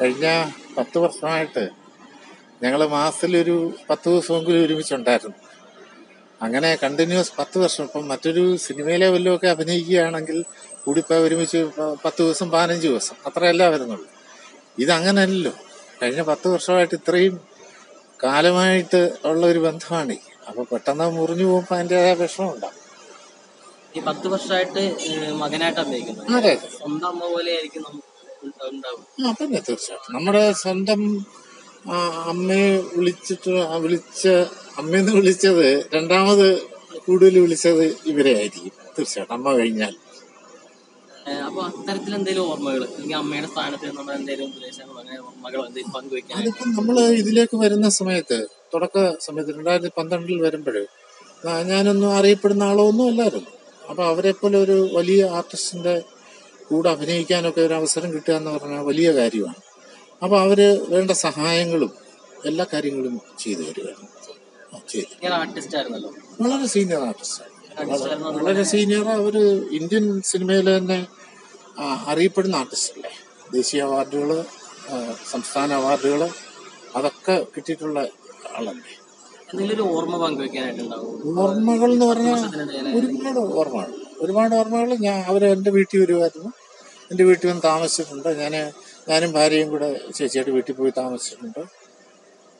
കഴിഞ്ഞ പത്ത് വർഷമായിട്ട് ഞങ്ങൾ മാസത്തിലൊരു പത്ത് ദിവസമെങ്കിലും ഒരുമിച്ചുണ്ടായിരുന്നു. അങ്ങനെ കണ്ടിന്യൂസ് പത്ത് വർഷം. ഇപ്പം മറ്റൊരു സിനിമയിലെ വല്ലതുമൊക്കെ അഭിനയിക്കുകയാണെങ്കിൽ കൂടി ഇപ്പോൾ ഒരുമിച്ച് പത്ത് ദിവസം പതിനഞ്ച് ദിവസം. അത്രയല്ല വരുന്നുള്ളൂ. ഇതങ്ങനല്ലോ കഴിഞ്ഞ പത്ത് വർഷമായിട്ട് ഇത്രയും കാലമായിട്ട് ഉള്ള ഒരു ബന്ധമാണ്. അപ്പോൾ പെട്ടെന്ന് മുറിഞ്ഞു പോകുമ്പോൾ അതിന്റെതായ വിഷമം ഉണ്ടാവും ഈ പത്ത് വർഷമായിട്ട് മകനായിട്ട് അഭിനയിക്കുന്നത്? സ്വന്തം അമ്മ പോലെ ആയിരിക്കും നമുക്ക് ആ തീർച്ചയായിട്ടും. നമ്മുടെ സ്വന്തം അമ്മയെ വിളിച്ചിട്ട് വിളിച്ച അമ്മയെന്ന് വിളിച്ചത് രണ്ടാമത് കൂടുതൽ വിളിച്ചത് ഇവരെ ആയിരിക്കും. തീർച്ചയായിട്ടും അമ്മ കഴിഞ്ഞാൽ. അതിപ്പോ അപ്പൊ അത്തരത്തിൽ എന്തെങ്കിലും ഓർമ്മകൾ അല്ലെങ്കിൽ അമ്മയുടെ സ്ഥാനത്ത് നിന്നുള്ള എന്തെങ്കിലും ഉപദേശങ്ങളോ അങ്ങനെ ഓർമ്മകളോ എന്തെങ്കിലും പങ്കുവെക്കാൻ അതിപ്പം നമ്മൾ ഇതിലേക്ക് വരുന്ന സമയത്ത് തുടക്ക സമയത്ത് രണ്ടായിരത്തി പന്ത്രണ്ടിൽ വരുമ്പോൾ ഞാനൊന്നും അറിയപ്പെടുന്ന ആളോ ഒന്നും അല്ലായിരുന്നു. അപ്പൊ അവരെ പോലെ ഒരു വലിയ ആർട്ടിസ്റ്റിന്റെ കൂടെ അഭിനയിക്കാനൊക്കെ ഒരു അവസരം കിട്ടുക എന്ന് പറഞ്ഞാൽ വലിയ കാര്യമാണ്. അപ്പോൾ അവർ വേണ്ട സഹായങ്ങളും എല്ലാ കാര്യങ്ങളും ചെയ്തു വരികയാണ് വളരെ സീനിയർ ആർട്ടിസ്റ്റ്. വളരെ സീനിയർ അവർ ഇന്ത്യൻ സിനിമയിൽ തന്നെ അറിയപ്പെടുന്ന ആർട്ടിസ്റ്റല്ലേ ദേശീയ അവാർഡുകൾ സംസ്ഥാന അവാർഡുകൾ അതൊക്കെ കിട്ടിയിട്ടുള്ള ആളല്ലേ? ഓർമ്മകൾ എന്ന് പറഞ്ഞാൽ ഒരുപാട് ഓർമ്മകൾ. ഒരുപാട് ഓർമ്മകൾ ഞാൻ അവർ എന്റെ വീട്ടിൽ വരുമായിരുന്നു എന്റെ വീട്ടിൽ വന്ന് താമസിച്ചിട്ടുണ്ട്. ഞാൻ ഞാനും ഭാര്യയും കൂടെ ചേച്ചിയുടെ വീട്ടിൽ പോയി താമസിച്ചിട്ടുണ്ട്.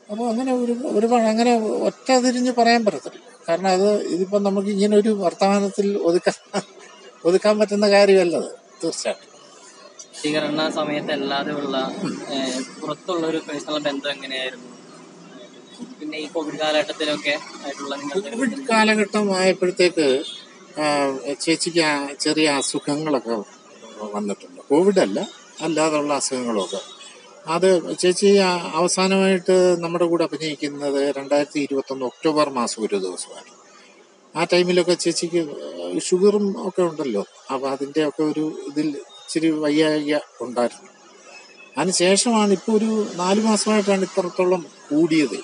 അപ്പോൾ അങ്ങനെ ഒരു ഒരുപാട് അങ്ങനെ ഒറ്റ തിരിഞ്ഞ് പറയാൻ പറ്റത്തില്ല. കാരണം അത് ഇതിപ്പം നമുക്ക് ഇങ്ങനെ ഒരു വർത്തമാനത്തിൽ ഒതുക്കാൻ ഒതുക്കാൻ പറ്റുന്ന കാര്യമല്ലത് തീർച്ചയായിട്ടും. സ്വീകരണ സമയത്ത് അല്ലാതെയുള്ള പുറത്തുള്ള ഒരു പേഴ്സണൽ ബന്ധം എങ്ങനെയായിരുന്നു? പിന്നെ ഈ കോവിഡ് കാലഘട്ടത്തിലൊക്കെ ആയിട്ടുള്ള കോവിഡ് കാലഘട്ടം ആയപ്പോഴത്തേക്ക് ചേച്ചിക്ക് ചെറിയ അസുഖങ്ങളൊക്കെ വന്നിട്ടുണ്ട്. കോവിഡ് അല്ല അസുഖങ്ങളൊക്കെ. അത് ചേച്ചി അവസാനമായിട്ട് നമ്മുടെ കൂടെ അഭിനയിക്കുന്നത് രണ്ടായിരത്തി ഇരുപത്തൊന്ന് ഒക്ടോബർ മാസം ഒരു ദിവസമാണ്. ആ ടൈമിലൊക്കെ ചേച്ചിക്ക് ഷുഗറും ഒക്കെ ഉണ്ടല്ലോ. അപ്പം അതിന്റെയൊക്കെ ഒരു ഇതിൽ ഇച്ചിരി വയ്യായ്ക ഉണ്ടായിരുന്നു. അതിന് ശേഷമാണ് ഇപ്പോൾ ഒരു നാല് മാസമായിട്ടാണ് ഇത്രത്തോളം കൂടിയത്.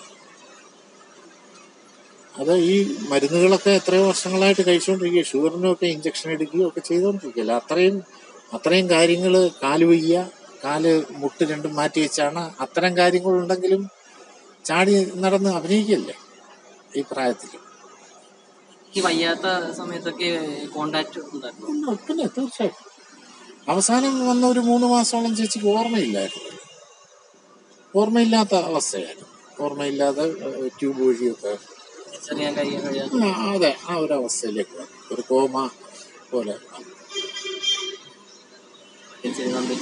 അത് ഈ മരുന്നുകളൊക്കെ എത്രയോ വർഷങ്ങളായിട്ട് കഴിച്ചുകൊണ്ടിരിക്കുക ഷുഗറിനൊക്കെ ഇഞ്ചക്ഷൻ എടുക്കുകയോ ഒക്കെ ചെയ്തുകൊണ്ടിരിക്കുകയല്ല അത്രയും അത്രയും കാര്യങ്ങൾ കാൽ വയ്യ കാൽ മുട്ട് രണ്ടും മാറ്റി വെച്ചാണ് അത്തരം കാര്യങ്ങളുണ്ടെങ്കിലും ചാടി നടന്ന് അഭിനയിക്കല്ലേ ഈ പ്രായത്തിൽ ഈ വയ്യാത്ത സമയത്തൊക്കെ കോണ്ടാക്ട് പിന്നെ തീർച്ചയായിട്ടും. അവസാനം വന്ന ഒരു മൂന്ന് മാസത്തോളം ചേച്ചിക്ക് ഓർമ്മയില്ലായിരുന്നു. ഓർമ്മയില്ലാത്ത അവസ്ഥയായിരുന്നു. ഓർമ്മയില്ലാതെ ട്യൂബ് വഴിയൊക്കെ തിരിച്ചറിയാൻ കഴിയാൻ അതെ ആ ഒരു അവസ്ഥയിലേക്ക് ഒരു കോമ പോലെ നന്ദി